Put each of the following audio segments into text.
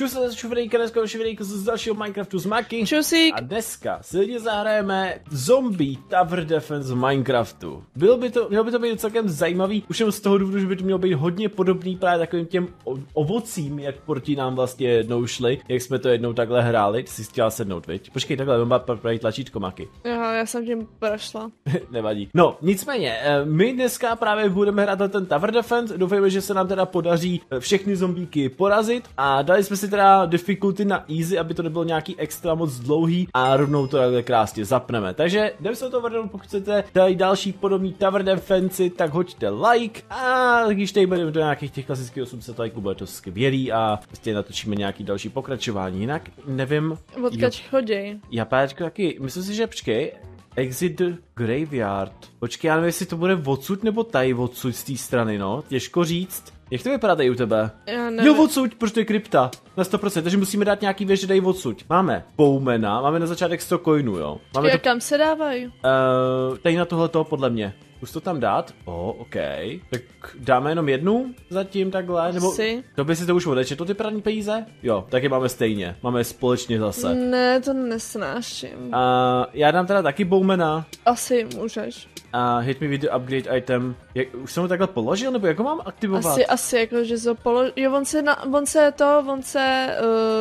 Čus se šuvrejka, dneska šuvrejka z dalšího Minecraftu z Maky. Čusík. A dneska silně zahrajeme Zombie Tower Defense v Minecraftu. Bylo by to, mělo by to být celkem zajímavý, už jen z toho důvodu, že by to mělo být hodně podobný právě takovým těm ovocím, jak proti nám vlastně jednou šli, jak jsme to jednou takhle hráli. Ty jsi chtěla sednout, viď? Počkej, takhle, mám pravý tlačítko Maky. Aha, já jsem tím prošla. Nevadí. No, nicméně, eh, my dneska právě budeme hrát na ten Tower Defense. Doufejme, že se nám teda podaří eh, všechny zombíky porazit. A dali jsme si teda difficulty na easy, aby to nebylo nějaký extra moc dlouhý a rovnou to takhle krásně zapneme. Takže jdeme se o to vrhnout, pokud chcete tady další podobný Tower Defense, tak hoďte like. A když tady budeme do nějakých těch klasických 800 lajků, bude to skvělý a prostě natočíme nějaký další pokračování. Jinak nevím. Odkač choděj. Já páčko taky, myslím si, že počkej, Exit Graveyard. Počkej, já nevím, jestli to bude odsud nebo tady odsud z té strany, no. Těžko říct. Jak to vypadá tady u tebe? Já nevím. Jo, odsud, protože to je krypta. Na 100%, takže musíme dát nějaký věž, že dají odsud. Máme Bowmana, máme na začátek 100 coinů, jo. Máme Já to, kam se dávají? uh, tady na tohle to podle mě. Zkus to tam dát? O, oh, OK. Tak dáme jenom jednu zatím takhle, nebo Asi. to by si to už odečetlo ty první peníze? Jo, tak je máme stejně. Máme je společně zase. Ne, to nesnáším. A já dám teda taky Bowmana Asi můžeš. A hit me with the upgrade item. Jak, už jsem ho takhle položil, nebo jak ho mám aktivovat? Asi, asi jako, že to polo... Jo, on se, na, on se to, on se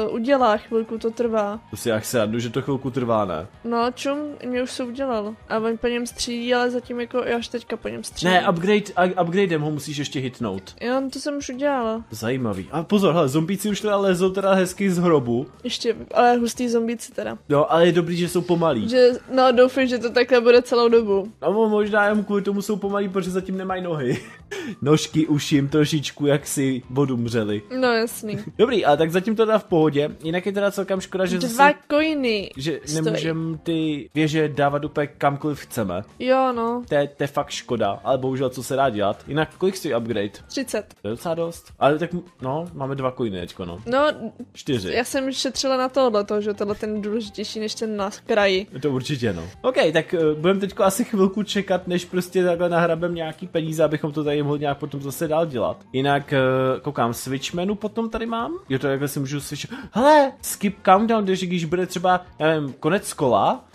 uh, udělá, chvilku to trvá. To si jak se radu, že to chvilku trvá, ne? No, čum, mě už se udělal. A on po něm střílí, ale zatím jako, až teďka po něm střílí. Ne, upgrade, a- upgradem ho musíš ještě hitnout. Jo, to jsem už udělala. Zajímavý. A pozor, hele, zombíci už teda lezou teda hezky z hrobu. Ještě, ale hustý zombíci teda. No, ale je dobrý, že jsou pomalí. Že, no, doufám, že to takhle bude celou dobu. No, možná jenom kvůli tomu jsou pomalí, protože zatím nemají nohy. Nožky už jim trošičku jaksi vodu mřeli. No, jasný. Dobrý, ale tak zatím to dá v pohodě. Jinak je teda celkem škoda, že Dva zase, coiny. že nemůžeme ty věže dávat úplně kamkoliv chceme. Jo, no, To je, to je fakt škoda, ale bohužel co se dá dělat. Jinak kolik stojí upgrade? 30. To je docela dost. Ale tak, no, máme dva coiny teďko, no. No, Čtyři. já jsem šetřila na tohle, že tohle ten důležitější než ten na kraji. To určitě, no. OK, tak uh, budeme teďko asi chvilku čekat, než prostě takhle nahrabem nějaký peníze, abychom to tady mohli nějak potom zase dál dělat. Jinak, uh, koukám, switch menu potom tady mám. Jo, to takhle si můžu switch... Hele, skip countdown, takže když bude třeba, nevím, konec kola,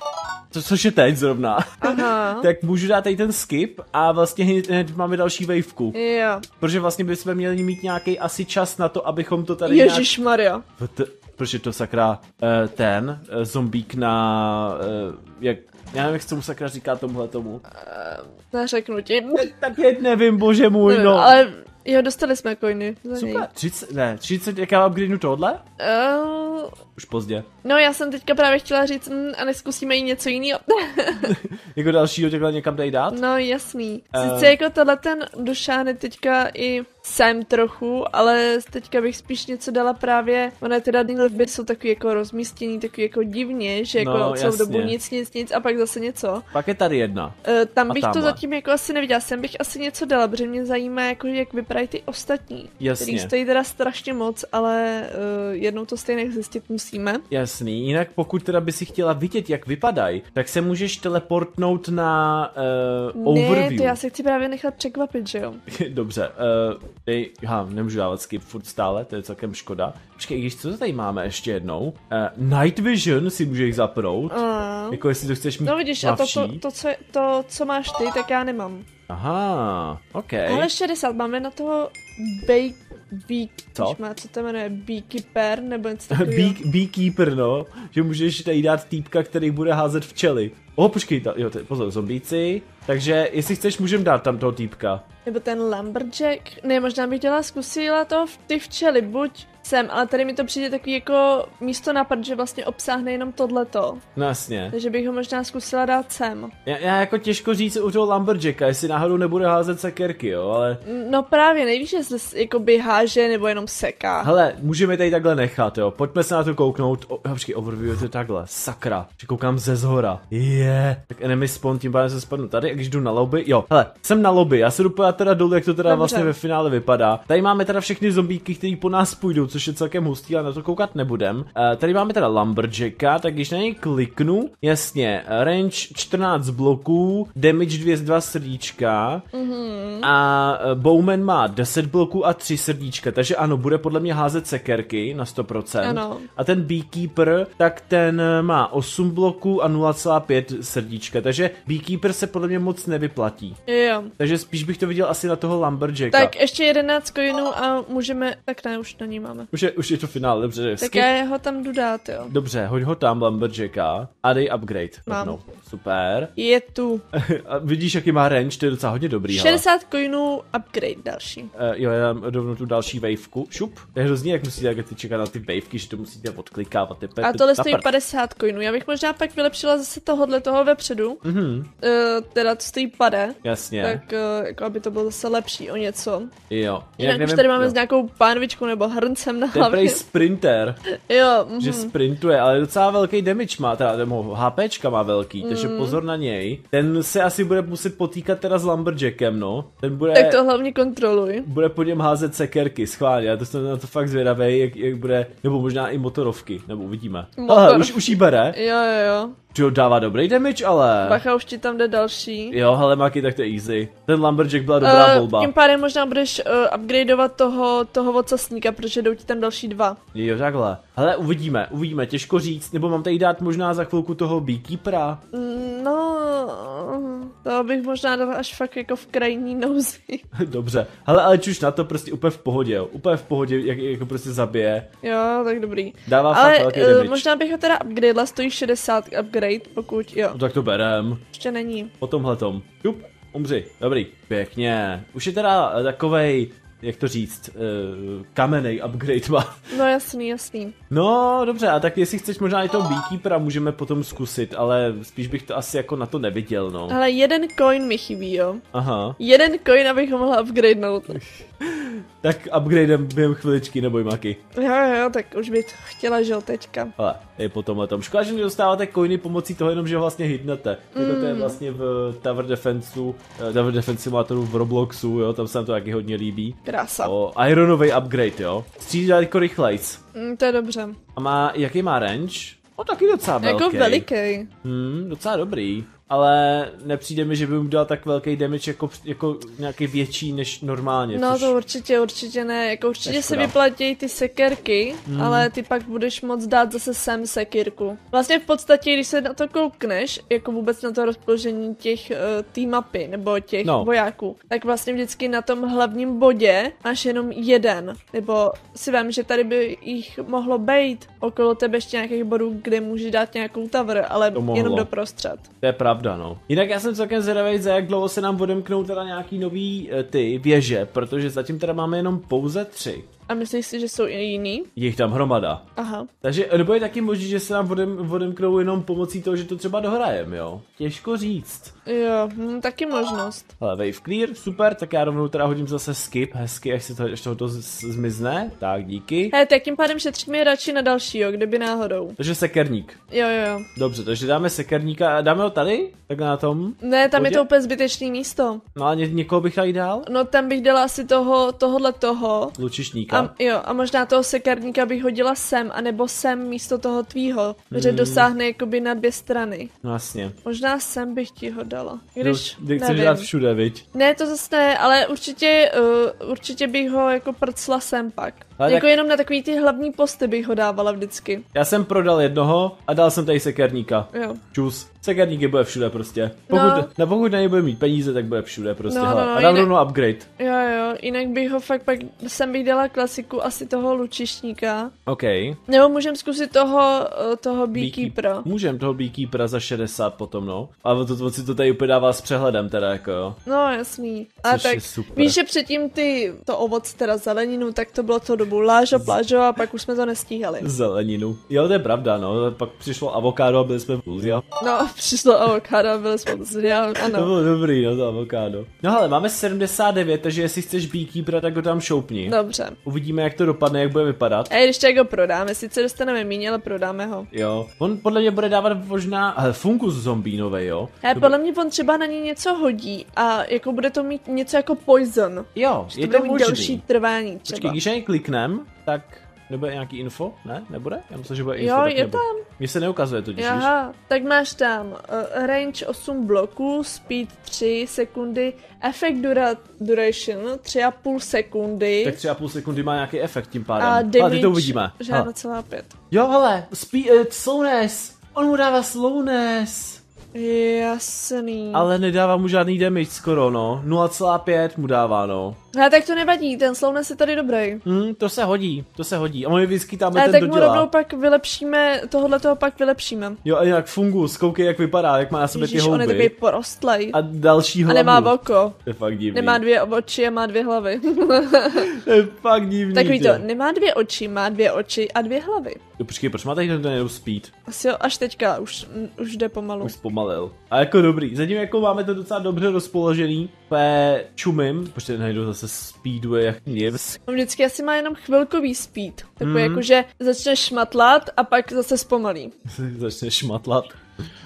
to, což je teď zrovna, Aha. tak můžu dát tady ten skip a vlastně hned, hned máme další waveku. Jo. Protože vlastně bychom měli mít nějaký asi čas na to, abychom to tady nějak... Ježíš Maria. T- proč je to sakra uh, ten uh, zombík na uh, jak já nevím, jak se tomu sakra říká tomuhle tomu. Neřeknu ti. Tak je, nevím, bože můj, Nevím, no. Ale jo, dostali jsme coiny. Za něj. Super, 30, ne, 30, jak já upgradenu tohle? Uh, Už pozdě. no já jsem teďka právě chtěla říct, mm, a neskusíme jí něco jiného. Jako dalšího takhle někam tady dát? no jasný. Eh. Sice jako tenhle ten došáhne teďka i sem trochu, ale teďka bych spíš něco dala právě, ona teda levby jsou takový jako rozmístěný, takový jako divně, že jako No, celou jasně. dobu nic, nic, nic a pak zase něco. Pak je tady jedna. Uh, tam A bych to tamhle. zatím jako asi neviděla, sem bych asi něco dala, protože mě zajímá, jako, jak vypadají ty ostatní. Jasně. Který stojí teda strašně moc, ale uh, jednou to stejně zjistit musíme. Jasný, jinak pokud teda by si chtěla vidět, jak vypadají, tak se můžeš teleportnout na uh, overview. Ne, to já se chci právě nechat překvapit, že jo? Dobře, uh, dej, ha, nemůžu dávat skip furt stále, to je celkem škoda. Počkej, když co to tady máme ještě jednou? Uh, Night Vision si můžeš zapnout, A... jako jestli to chceš mít No vidíš, a to, to, to, co, to, co máš ty, tak já nemám. Aha, ok. Ale 60, máme na toho bake, bee, Co? Má, co to jmenuje, beekeeper, nebo něco takového. Bee, beekeeper, no, že můžeš tady dát týpka, který bude házet včely. O, počkej, ta, jo, ty, pozor, zombíci. Takže, jestli chceš, můžem dát tam toho týpka. Nebo ten lumberjack. Ne, možná bych dělala, zkusila to v ty včely, buď sem, ale tady mi to přijde takový jako místo na prd, že vlastně obsáhne jenom tohleto. No jasně. Takže bych ho možná zkusila dát sem. Já, já jako těžko říct u toho Lumberjacka, jestli náhodou nebude házet sekerky, jo, ale... No právě, nevíš, jestli s- jakoby háže nebo jenom seká. Hele, můžeme tady takhle nechat, jo, pojďme se na to kouknout. O, jo, počkej, overview je to takhle, sakra, že koukám ze zhora. Je, yeah. tak enemy spawn, tím pádem se spadnu tady, a když jdu na lobby, jo, hele, jsem na lobby, já se jdu teda dolů, jak to teda Dobře. vlastně ve finále vypadá. Tady máme teda všechny zombíky, kteří po nás půjdou, což je celkem hustý, ale na to koukat nebudem. Uh, tady máme teda Lumberjacka, tak když na něj kliknu, jasně, range 14 bloků, damage 2 2 srdíčka mm-hmm. a uh, Bowman má 10 bloků a 3 srdíčka, takže ano, bude podle mě házet sekerky na 100%. Ano. A ten Beekeeper, tak ten má 8 bloků a 0,5 srdíčka, takže Beekeeper se podle mě moc nevyplatí. Jo. Takže spíš bych to viděl asi na toho Lumberjacka. Tak ještě 11 coinů a můžeme, tak ne, už na ní máme. Už je, už je to finále, dobře. Tak skip. já ho tam jdu dát, jo. Dobře, hoď ho tam, Lumberjacka, a dej upgrade. Mám. rovnou. Super. Je tu. A vidíš, jaký má range, to je docela hodně dobrý. hele. 60 coinů upgrade další. Uh, jo, já dám rovnou tu další wavku. Šup. To je hrozně, jak musíte, jak ty čekat na ty wavky, že to musíte odklikávat. Ty A tohle stojí 50 coinů. Já bych možná pak vylepšila zase tohohle toho vepředu. Mhm, Uh, teda to stojí pade. jasně. Tak uh, jako aby to bylo zase lepší o něco. Jo. Jinak už tady máme s nějakou pánvičkou nebo hrncem na To je hlavě. prej sprinter, Jo, mhm. že sprintuje, ale docela velký damage má, teda nebo HPčka má velký, takže Mm. pozor na něj. Ten se asi bude muset potýkat teda s Lumberjackem, no. Ten bude... tak to hlavně kontroluj. bude po něm házet sekerky, schválně, já to jsem na to fakt zvědavý, jak, jak bude, nebo možná i motorovky, nebo uvidíme. Motor. Hele, už, už jí bere, Jo, jo, jo. Jo, dává dobrý damage, ale... Bacha, už ti tam jde další. Jo, hele, Maki, tak to je easy. Ten Lumberjack byla dobrá Eh, volba. tím pádem možná budeš uh, upgradeovat toho, toho vocasníka, protože jdou ti tam další dva. Jo, takhle. Hele, uvidíme, uvidíme, těžko říct, nebo mám tady dát možná za chvilku toho Beekeepera. Mm, No, to bych možná dala až fakt jako v krajní nouzi. Dobře, hele, ale čuš na to prostě úplně v pohodě, jo. úplně v pohodě, jak, jako prostě zabije. Jo, tak dobrý. Dává Ale fakt velký uh, damage. možná bych ho teda upgradela, stojí 60 upgrade, pokud jo. No, tak to berem. Ještě není. Po tomhletom. Jup, umři. Dobrý. Pěkně. Už je teda eh, takovej, jak to říct, uh, kamenej upgrade má. No jasný, jasný. No, dobře, a tak jestli chceš možná i toho Beekeepera, můžeme potom zkusit, ale spíš bych to asi jako na to neviděl, no. Ale jeden coin mi chybí, jo. Aha. Jeden coin, abych ho mohla upgradenout. Tak upgradem během chviličky, neboj Maki. Jo, jo, tak už bych chtěla, že jo, teďka. Ale je po tomhle tom. Škoda, že nedostáváte coiny pomocí toho jenom, že ho vlastně hitnete. Jako to Mm. je vlastně v Tower Defenseu, eh, Tower Defense Simulatoru v Robloxu, jo, tam se nám to taky hodně líbí. Krása. O, Ironový upgrade, jo. Střídá jako rychlejc. Mm, to je dobře. A má, jaký má range? No taky docela velký. Jako veliký. Hmm, docela dobrý. Ale nepřijde mi, že by mu dal tak velký damage jako, jako nějaký větší než normálně. No což... to určitě, určitě ne. Jako určitě se vyplatí ty sekerky, Hmm. ale ty pak budeš moc dát zase sem sekirku. Vlastně v podstatě, když se na to koukneš, jako vůbec na to rozpoložení těch uh, té mapy nebo těch No. no. vojáků, tak vlastně vždycky na tom hlavním bodě máš jenom jeden. Nebo si vím, že tady by jich mohlo být okolo tebe ještě nějakých bodů, kde můžeš dát nějakou tower, ale To mohlo. jenom doprostřed. To je pravda, no. Jinak já jsem celkem zvědavý, za jak dlouho se nám odemknou teda nějaký nový eh, ty věže, protože zatím teda máme jenom pouze tři. A myslíš si, že jsou i jiný? Je jich tam hromada. Aha. Takže, nebo je taky možný, že se nám odem, odemknou jenom pomocí toho, že to třeba dohrajem, jo? Těžko říct. Jo, hm, taky možnost. Hele, wave clear, super, tak já rovnou teda hodím zase skip, hezky, až se to, až tohoto zmizne. Tak, díky. Hele, tak tím pádem šetříme radši na dalšího, kdyby náhodou. Takže sekerník. Jo, jo, jo. Dobře, takže dáme sekerníka, dáme ho tady? Tak na tom? Ne, tam Bodě? je to úplně zbytečný místo. No a ně, někoho bych tady dal? No tam bych dala asi toho, tohohle toho. Lučišníka. A, jo, a možná toho sekerníka bych hodila sem, anebo sem místo toho tvýho, že Hmm. dosáhne jakoby na dvě strany. No jasně. Možná sem bych ti ho dala. Když, Kdy chceš nevím. dát všude, viď? Ne, to zase ne, ale určitě, uh, určitě bych ho jako prcla sem pak. Ale jako tak- jenom na takový ty hlavní posty bych ho dávala vždycky. Já jsem prodal jednoho a dal jsem tady sekerníka. Jo. Čus. Sekerníky bude všude prostě. Pokud, No. no. pokud na něj bude mít peníze, tak bude všude prostě. No, hele. no, no, a dám jinak- rovnou upgrade. Jo, jo, jinak bych ho fakt pak, sem bych dala klasiku asi toho lučišníka. OK. Nebo můžeme zkusit toho, eh, toho beekeepera. Můžem toho beekeepera za 60 potom, no. Ale to, to, si to tady úplně dává s přehledem teda, jako jo. No jasný. A Což tak víš, že předtím ty, to ovoc, teda zeleninu, tak to bylo to dobu lážo, plážo a pak už jsme to nestíhali. Zeleninu. Jo, to je pravda, no. Pak přišlo avokádo a byli jsme v jo. No, přišlo avokádo a byli jsme to já, To ano. bylo dobrý, no to avokádo. No ale máme 79, takže jestli chceš beekeepera, tak ho tam šoupni. Dobře. Uvidíme, jak to dopadne, jak bude vypadat. A když tak ho prodáme, sice dostaneme míň, ale prodáme ho. Jo, on podle mě bude dávat možná, ale fungus zombínovej, jo. A To podle mě on třeba na ní něco hodí a jako bude to mít něco jako poison. Jo, je to to bude mít možný. delší trvání třeba. Počkej, když něj kliknem, tak Nebude nějaký info? Ne? Nebude? Já myslím, že bude info. Jo, je nebude. tam. Mně se neukazuje to, když Aha, tak máš tam uh, range 8 bloků, speed 3 sekundy, effect dura- duration 3,5 sekundy Tak třeba půl sekundy má nějaký efekt tím pádem. a Ale damage teď to uvidíme. žádná celá pět. Jo, hele, spí, uh, slowness. On mu dává slowness. Jasný. Ale nedává mu žádný damage skoro, no. 0,5 mu dává, no. Ale tak to nevadí, ten slowness je tady dobrý. Hm, to se hodí, to se hodí. A je vždycky tam ten tak mu dodělá. rovnou pak vylepšíme, tohle toho pak vylepšíme. Jo, a jinak fungus, koukej, jak vypadá, jak má na sebe ty Ježíš, on je takový houby. porostlej. A další A hlavu. nemá oko. To je fakt divný. Nemá dvě oči a má dvě hlavy. To je fakt divný. Takový to, nemá dvě oči, má dvě oči a dvě hlavy. Jo, počkej, proč má tady ten speed? Asi jo, až teďka, už, už jde pomalu. Už zpomalil. A jako dobrý. Zatím jako máme to docela dobře rozpoložený. P čumím, protože najdu zase speeduje jak nic. On vždycky asi má jenom chvilkový speed. Takový Mhm. jako, že začne šmatlat a pak zase zpomalí. Začne šmatlat.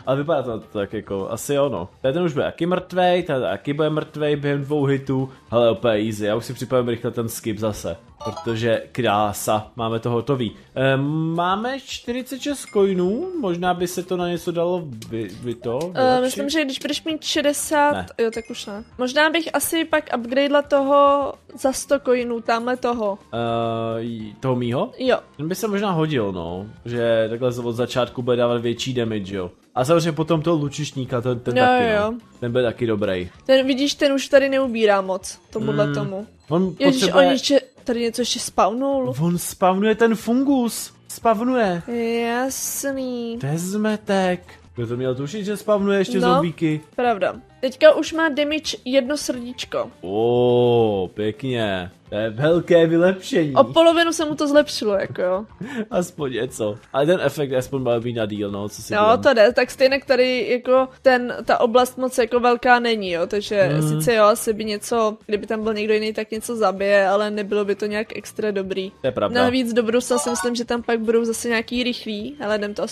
Ale vypadá to tak jako, asi ono. Tady ten už bude taky mrtvej, tady taky bude mrtvej během dvou hitů. Ale opět easy, já už si připravím rychle ten skip zase. Protože krása, máme to hotový. Ehm, máme 46 coinů, možná by se to na něco dalo vy, vy to vylepšit? myslím, že když budeš mít 60, Ne. jo, tak už ne. Možná bych asi pak upgradela toho za 100 coinů, tamhle toho. Uh, toho mýho? Jo, Ten by se možná hodil, no. Že takhle od začátku bude dávat větší damage, jo. A samozřejmě potom toho lučišníka, ten, ten Jo, taky, jo, no. Ten bude taky dobrý. ten vidíš, ten už tady neubírá moc, tomuhle Mm, tomu. On Ježíš, potřebuje... on ještě, tady něco ještě spawnul. On spavnuje ten fungus. Spavnuje. Jasný, To je zmetek. Kdo to měl tušit, že spavnuje ještě No. zombíky? pravda. Teďka už má damage jedno srdíčko. O, pěkně. To je velké vylepšení. O polovinu se mu to zlepšilo, jako jo. Aspoň něco. Ale ten efekt aspoň má být na díl, no, co si Jo, budem. to jde, tak stejně tady jako ten, ta oblast moc jako velká není, jo, takže mm. sice jo, asi by něco, kdyby tam byl někdo jiný, tak něco zabije, ale nebylo by to nějak extra dobrý. To je pravda. Navíc do budoucna si myslím, že tam pak budou zase nějaký rychlý, ale jdem to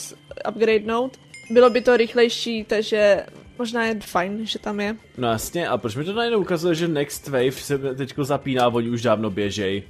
upgradenout. Bylo by to rychlejší, takže možná je fajn, že tam je. No jasně, a proč mi to najednou ukazuje, že Next Wave se teďko zapíná, oni už dávno běžej.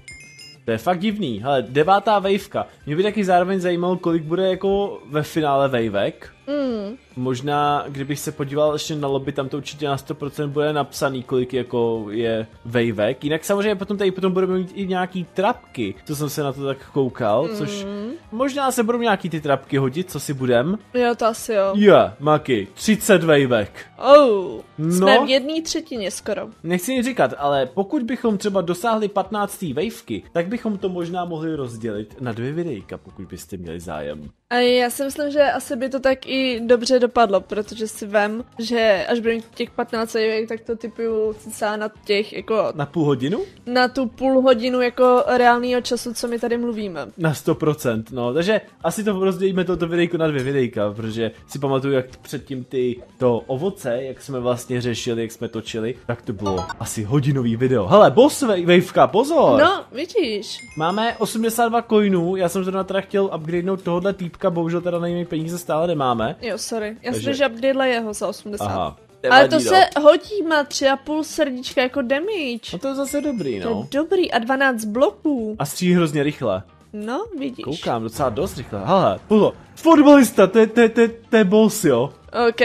To je fakt divný. Hele, devátá waveka. Mě by taky zároveň zajímalo, kolik bude jako ve finále wavek. Mm. Možná, kdybych se podíval ještě na lobby, tam to určitě na 100% bude napsaný, kolik jako je wavek. Jinak samozřejmě potom tady potom budeme mít i nějaký trapky, co jsem se na to tak koukal, což Mm. možná se budou nějaký ty trapky hodit, co si budem. Jo, to asi jo. Je, yeah, Maki, 30 wavek. Oh, jsme No. v jedné třetině skoro. Nechci ni říkat, ale pokud bychom třeba dosáhli 15. wavky, tak bychom to možná mohli rozdělit na dvě videjka, pokud byste měli zájem. A já si myslím, že asi by to tak i dobře dopadlo, protože si vem, že až budu těch 15 sajivek, tak to typuju cca na těch, jako Na půl hodinu? na tu půl hodinu jako reálného času, co my tady mluvíme. Na 100%, no, takže asi to rozdělíme toto videjko na dvě videjka, protože si pamatuju, jak předtím ty to ovoce, jak jsme vlastně řešili, jak jsme točili, tak to bylo asi hodinový video. Hele, boss wa- waveka, pozor! No, vidíš. Máme 82 coinů, já jsem zrovna teda chtěl upgradenout tohohle týpka, bohužel teda na něj peníze stále nemáme. Jo, sorry. Já Takže- jsem upgradela jeho za 80. Aha. Ale to Nevadí, se no. hodí, má 3,5 srdíčka jako damage. No to je zase dobrý, To je no. dobrý a 12 bloků. A střílí hrozně rychle. No, vidíš. Koukám, docela dost rychle. Hele, pozor. Fotbalista, to je, to je, to je, to je boss, jo. OK.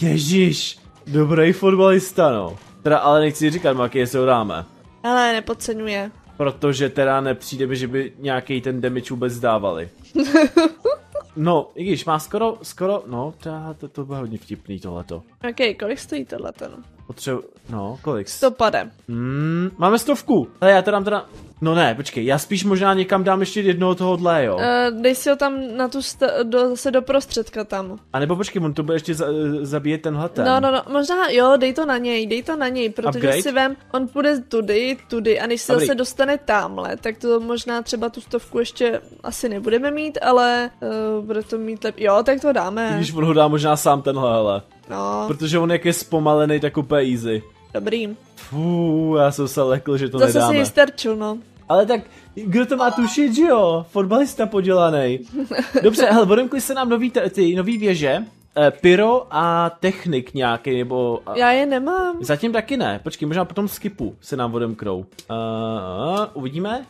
Ježíš, dobrý fotbalista, no. Teda ale nechci říkat, Maki, jestli ho dáme. Ale nepodceňuje. Protože teda nepřijde mi, že by nějaký ten damage vůbec dávali. No, i když má skoro, skoro, no, teda to, to bude hodně vtipný tohleto. OK, kolik stojí tohle ten? Potřebu, no, kolik? To pade. Hmm, máme stovku. Ale já to dám teda, no ne, počkej, já spíš možná někam dám ještě jednoho tohohle, jo. Uh, dej si ho tam na tu sta- do, zase do prostředka tam. A nebo počkej, on to bude ještě za, zabíjet tenhle ten. No, no, no, možná jo, dej to na něj, dej to na něj, protože Upgrade? si vem, on půjde tudy, tudy a než se Dobrý. zase dostane tamhle, tak to možná třeba tu stovku ještě asi nebudeme mít, ale uh, bude to mít lep... Jo, tak to dáme. Když on ho dá možná sám tenhle, hele. No, Protože on jak je zpomalený, tak úplně easy. dobrý. Fú, já jsem se lekl, že to Zase si nedáme. ji sterčil, no. Ale tak, kdo to má tušit, že jo? Fotbalista podělaný. Dobře, hele, odemkli se nám nový, ty nový věže. Eh, pyro a technik nějaký, nebo... A, Já je nemám. Zatím taky ne. Počkej, možná potom skipu se nám odemkrou. Uh, uh, uvidíme.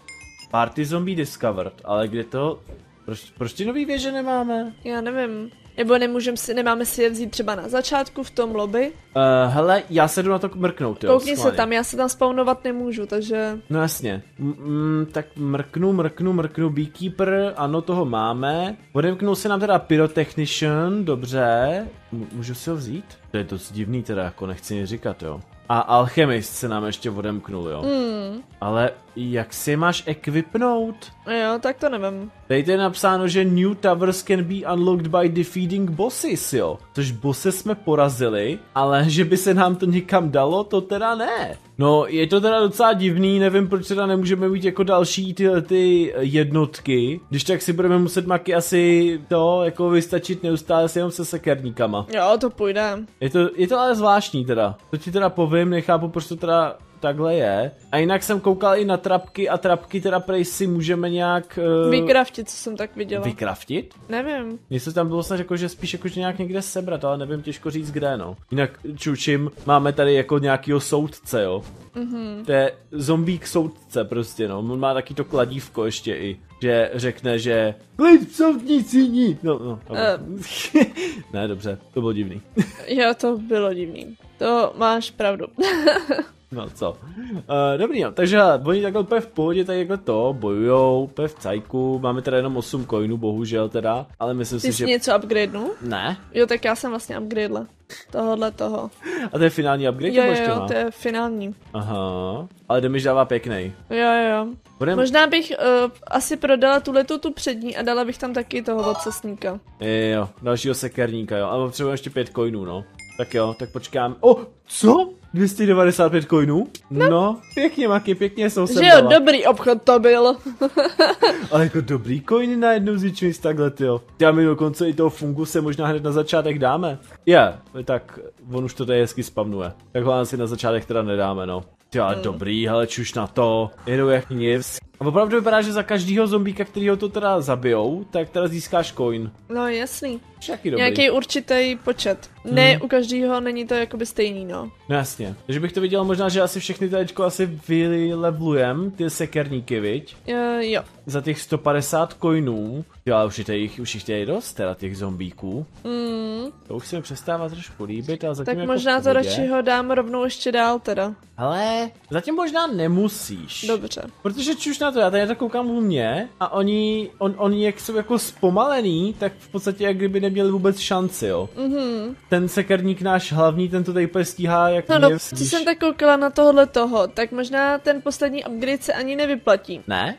Party Zombie Discovered, ale kde to... Proč, proč ty nový věže nemáme? Já nevím. Nebo nemůžem si, nemáme si je vzít třeba na začátku v tom lobby? Uh, hele, já se jdu na to mrknout, jo. Koukni se tam, já se tam spawnovat nemůžu, takže... No jasně. Mm, tak mrknu, mrknu, mrknu. Beekeeper, ano, toho máme. Odemknul se nám teda Pyrotechnician, dobře. M- můžu si ho vzít? To je dost divný teda, jako nechci ni říkat, jo. A Alchemist se nám ještě odemknul, jo. Hmm. Ale jak si máš equipnout? Jo, tak to nevím. Tady je napsáno, že new towers can be unlocked by defeating bosses, jo. Což bose jsme porazili, ale že by se nám to někam dalo, to teda ne. No, je to teda docela divný, nevím, proč teda nemůžeme mít jako další ty, ty jednotky. Když tak si budeme muset maky asi to jako vystačit neustále s jenom se sekerníkama. Jo, to půjde. Je to, je to ale zvláštní teda. To ti teda povím, nechápu, proč to teda takhle je. A jinak jsem koukal i na trapky a trapky teda prej si můžeme nějak... Uh, Vykraftit, co jsem tak viděla. Vykraftit? Nevím. Mně se tam bylo snad jako, že spíš jako, že nějak někde sebrat, ale nevím těžko říct kde, no. Jinak čučím, máme tady jako nějakýho soudce, jo. Mm-hmm. To je zombík soudce prostě, no. On má taky to kladívko ještě i. Že řekne, že klid v soudnicíni. No, no. Uh. ne, dobře, to bylo divný. Jo, to bylo divný. To máš pravdu. No co. Uh, dobrý, no. takže oni takhle úplně v pohodě tady jako to, bojujou, úplně v cajku, máme teda jenom 8 coinů, bohužel teda, ale myslím Ty si, jsi že... něco upgradenul? Ne. Jo, tak já jsem vlastně upgradela. Tohodle toho. A to je finální upgrade, Jo, jo, jo, to je finální. Aha, ale damage dává pěkný. Jo, jo, jo. Budem... Možná bych uh, asi prodala tuhletu tu přední a dala bych tam taky toho odcesníka. Jo, dalšího sekerníka, jo, ale potřebujeme ještě 5 coinů, no. Tak jo, tak počkám. O, oh, co? 295 coinů? No. no, pěkně, Maky, pěkně jsou sem Že jo, dobrý obchod to byl. Ale jako dobrý coiny na jednou z Witchmist takhle, jo. Já mi dokonce i toho funguse možná hned na začátek dáme. Je, yeah, tak on už to tady hezky spamnuje. Tak ho asi na začátek teda nedáme, no. Ale mm. dobrý, hele, čuš na to, jedou jak nic. A opravdu vypadá, že za každýho zombíka, kterýho to teda zabijou, tak teda získáš coin. No jasný. Všaký dobrý. Nějaký určitý počet. Ne, u každého není to jakoby stejný, no. No jasně. Takže bych to viděl možná, že asi všechny teďko asi vylevlujem, ty sekerníky, viď? Uh, jo. Za těch 150 coinů. Jo, ale už je tady, už jich tady dost, teda těch zombíků. Mm, To už se mi přestává trošku líbit, ale zatím tak jako možná to radši ho dám rovnou ještě dál teda. Ale zatím možná nemusíš. Dobře. Protože čuž na to, já tady na to koukám u mě a oni, on, oni jak jsou jako zpomalený, tak v podstatě jak kdyby neměli vůbec šanci, jo. Mhm. Ten sekerník náš hlavní, ten to tady úplně stíhá jak No, no, co jsem tak koukala na tohle toho, tak možná ten poslední upgrade se ani nevyplatí. Ne?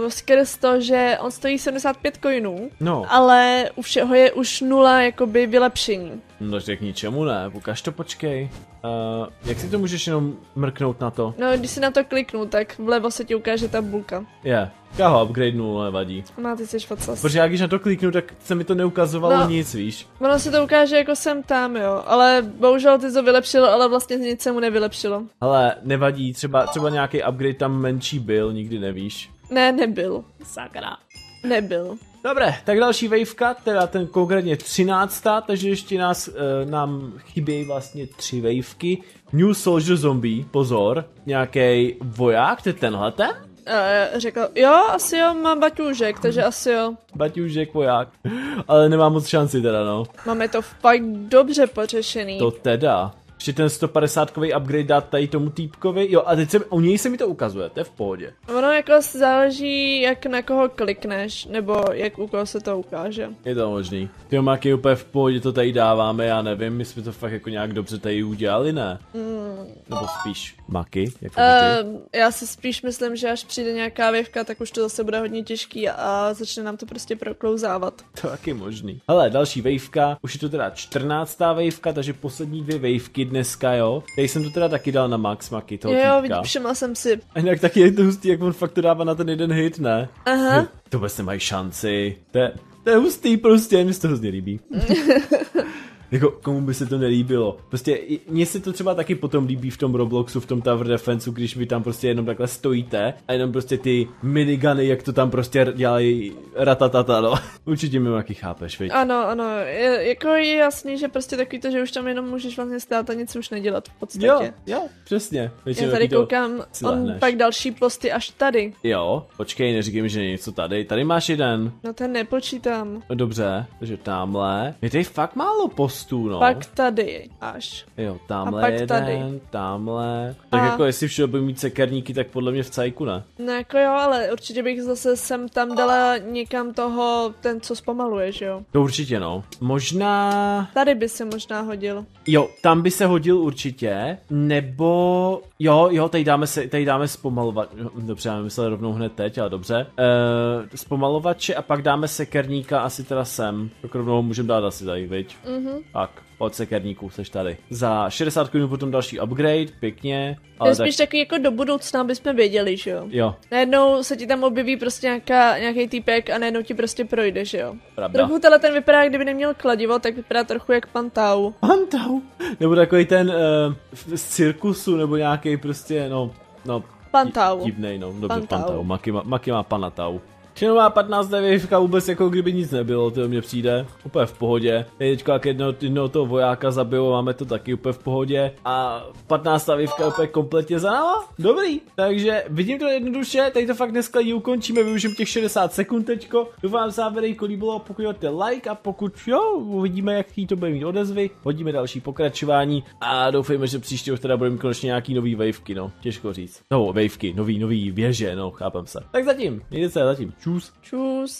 Uh, skrz to, že on stojí 75 coinů, No, ale u všeho je už nula jakoby vylepšení. No tak k ničemu ne, ukaž to počkej. Uh, jak si to můžeš jenom mrknout na to? No, když si na to kliknu, tak vlevo se ti ukáže tabulka. Je, yeah. já ho upgradenul, nevadí. Má ty jsi facas. Protože já když na to kliknu, tak se mi to neukazovalo No. nic, víš. Ono se to ukáže jako jsem tam, jo. Ale bohužel ty to vylepšilo, ale vlastně nic se mu nevylepšilo. Ale nevadí, třeba, třeba nějaký upgrade tam menší byl, nikdy nevíš. Ne, nebyl. Sakra. Nebyl. Dobré, tak další waveka, teda ten konkrétně 13. takže ještě nás, e, nám chybějí vlastně tři waveky. New Soldier Zombie, pozor, nějaký voják, to je tenhle ten? Uh, řekl, jo, asi jo, mám baťůžek, takže asi jo. Baťůžek voják, ale nemá moc šanci teda no. Máme to fakt dobře pořešený. To teda. Ještě ten 150 kový upgrade dát tady tomu týpkovi, jo a teď se, u něj se mi to ukazuje, to je v pohodě. Ono jako záleží, jak na koho klikneš, nebo jak u koho se to ukáže. Je to možný. Ty máky úplně v pohodě to tady dáváme, já nevím, my jsme to fakt jako nějak dobře tady udělali, ne? Mm. Nebo spíš maky, jako. Uh, já si spíš myslím, že až přijde nějaká věvka, tak už to zase bude hodně těžký a, začne nám to prostě proklouzávat. To je taky možný. Hele, další waveka, už je to teda 14. waveka, takže poslední dvě wavky dneska, jo. Tady jsem to teda taky dal na max maky toho Jo, vidíš, všimla jsem si. A jinak taky je to hustý, jak on fakt to dává na ten jeden hit, ne? Aha. To vůbec nemají šanci. To je, to je hustý prostě, mi se to hrozně líbí. jako komu by se to nelíbilo. Prostě mně se to třeba taky potom líbí v tom Robloxu, v tom Tower Defenseu, když vy tam prostě jenom takhle stojíte a jenom prostě ty miniguny, jak to tam prostě dělají ratatata, no. Určitě mi taky chápeš, viď? Ano, ano, je, jako je jasný, že prostě takový to, že už tam jenom můžeš vlastně stát a nic už nedělat v podstatě. Jo, jo, přesně. Já Většinou tady taky to- koukám, on pak další posty až tady. Jo, počkej, neříkej mi, že něco tady. Tady máš jeden. No ten nepočítám. Dobře, takže tamhle. Je tady fakt málo postů, no. Pak tady až. Jo, tamhle A pak jeden, tady. tamhle. Tak A- jako jestli všude budu mít sekerníky, tak podle mě v cajku ne. No jako jo, ale určitě bych zase sem tam dala někam toho, ten co zpomaluje, že jo. To určitě no. Možná... Tady by se možná hodil. Jo, tam by se hodil určitě, nebo... Jo, jo, tady dáme, se, tady dáme zpomalovat... Dobře, já myslel rovnou hned teď, ale dobře. E, zpomalovače a pak dáme sekerníka asi teda sem. Tak rovnou můžeme dát asi tady, viď? Mhm. Tak, od sekerníků seš tady. Za 60 korun potom další upgrade, pěkně. To Ale je tak, spíš takový jako do budoucna, aby jsme věděli, že jo. jo, Najednou se ti tam objeví prostě nějaká, nějaký týpek a najednou ti prostě projde, že jo. pravda. Trochu tenhle ten vypadá, kdyby neměl kladivo, tak vypadá trochu jak Pantau. Pantau. Nebo takový ten uh, z cirkusu, nebo nějaký prostě, no, no, Pantau. divnej, no, dobře, Pantau. Pantau. Maki, Maki má panatau. Má 15 devivka vůbec jako kdyby nic nebylo, to mně přijde. Úplně v pohodě. Teďka jak jedno, jednoho toho vojáka zabilo, máme to taky úplně v pohodě. A 15 devivka úplně kompletně za náma. Dobrý. Takže vidím to jednoduše, tady to fakt dneska i ukončíme, využijeme těch 60 sekund teďko. Doufám, závěrejko líbilo, pokud dáte like a pokud jo, uvidíme, jaký to bude mít odezvy. Hodíme další pokračování a doufejme, že příště už teda budeme konečně nějaký nový wavky, no, těžko říct. No, wavky, nový, nový věže, no, chápem se. Tak zatím, mějte se zatím. Čus. Čus.